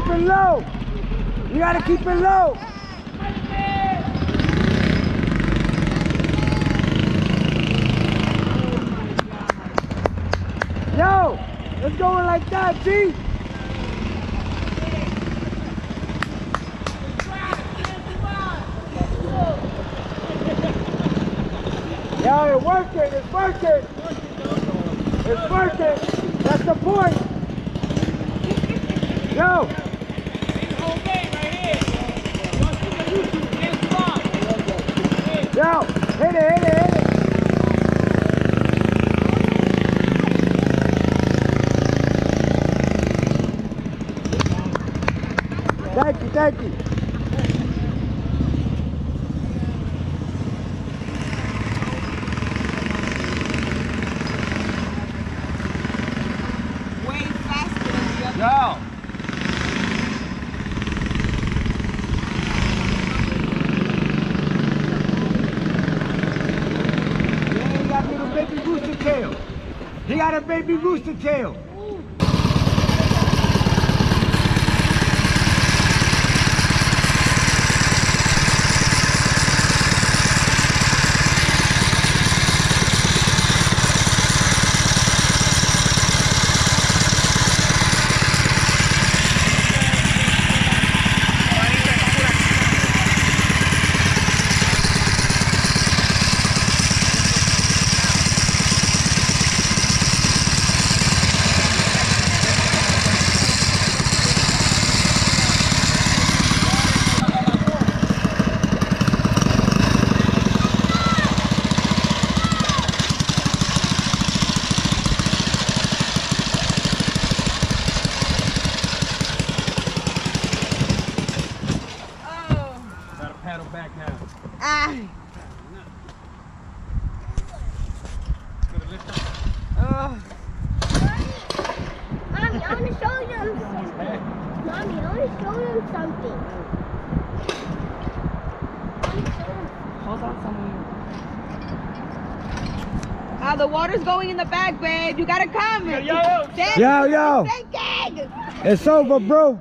keep it low. You gotta keep it low. Yo, it's going like that, G. Yo, it's working, it's working. It's working. That's the point. Yo, hit it, hit it, hit it. Thank you, thank you. Way faster than the other. Yo. Yeah, he got little baby rooster tail. He got a baby rooster tail. Oh. Gotta paddle back now. Ah. Gotta lift up. Oh. Mommy, I want to show them something. Mommy, I want to show them something. I wanna show them- Hold on, someone. Ah, the water's going in the bag, babe. You gotta come. Yo, yo. Dad, Yo, yo. Thinking. It's over, bro.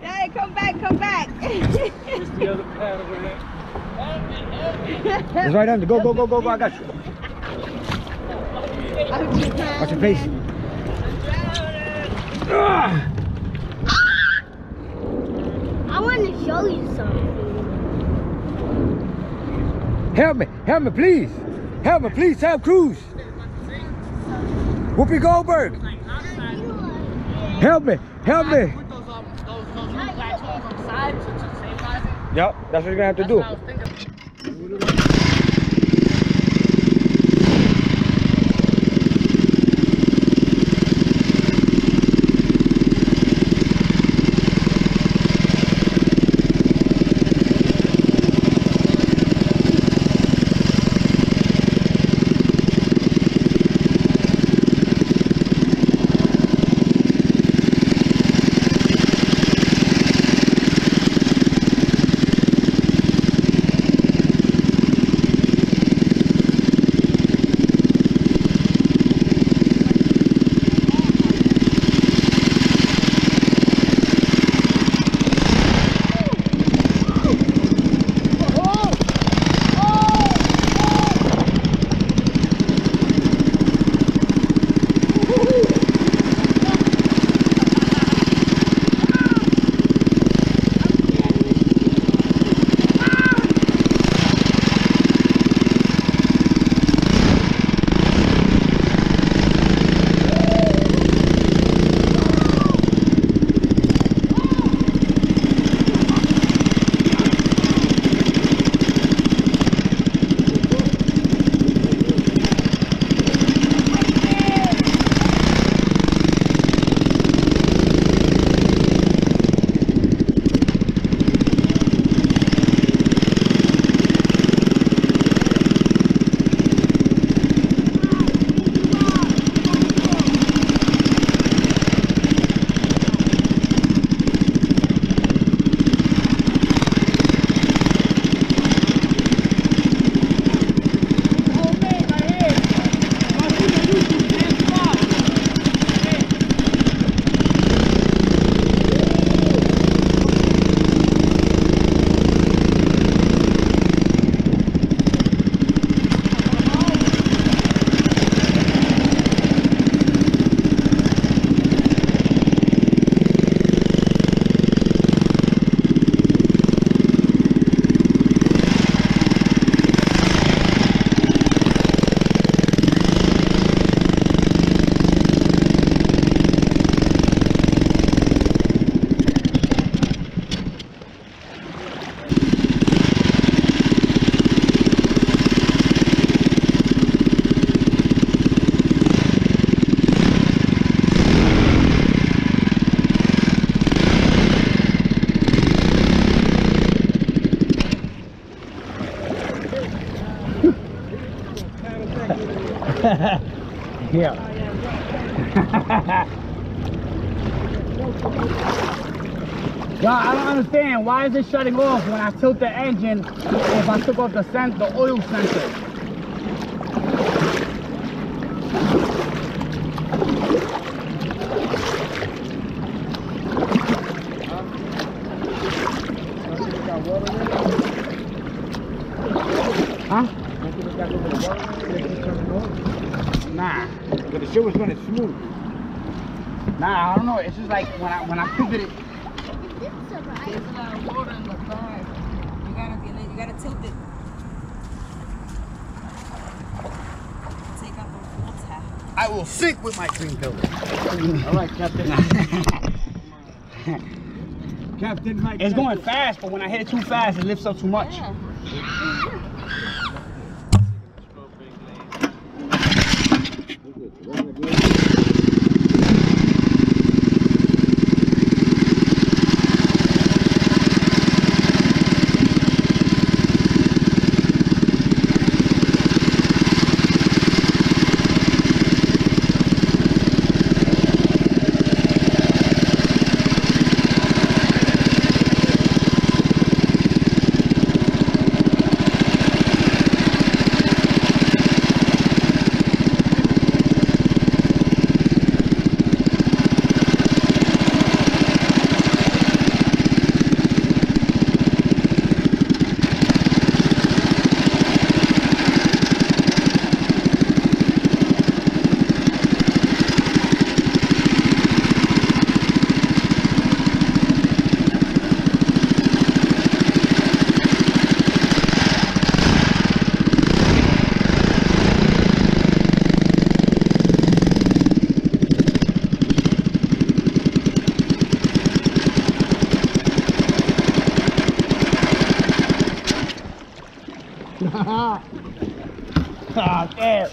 Dad, come back, come back. Here's the other paddle with it. It's right under. Go, go, go, go, go. I got you. Watch your face. Ah. I want to show you something. Help me. Help me, please. Help me, please. Help Cruise. Whoopi Goldberg. Help me. Help me. Yep, that's what you're gonna have to That's do. Yeah. I don't understand. Why is it shutting off when I tilt the engine if I took off the sen the oil sensor? Huh? Nah. But the shit was running smooth. Nah, I don't know. It's just like when I when I figured it. It's alright. There's a lot of water in the bag. You gotta get it. You gotta tilt it. Take out the water. I will sink with my clean bill. All right, Captain. Captain Mike. It's going fast, but when I hit it too fast, it lifts up too much. Yeah. Ah, damn.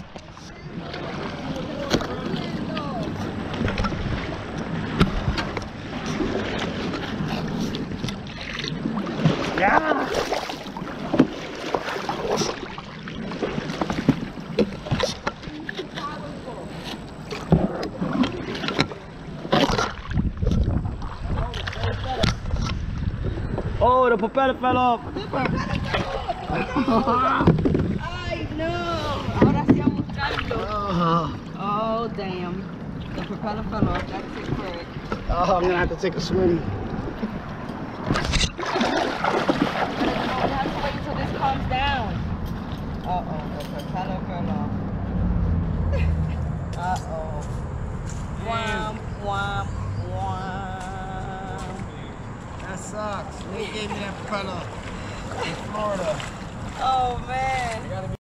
Yeah. Oh, the propeller fell off. Ay, no. Ahora sí a buscarlo. Oh, damn. The propeller fell off. That's it, Craig. Oh, I'm gonna have to take a swim. We have to wait until this calms down. Uh-oh, the propeller fell off. Uh-oh. Wham, wham, wham. That sucks. They gave me that propeller in Florida. Oh, man.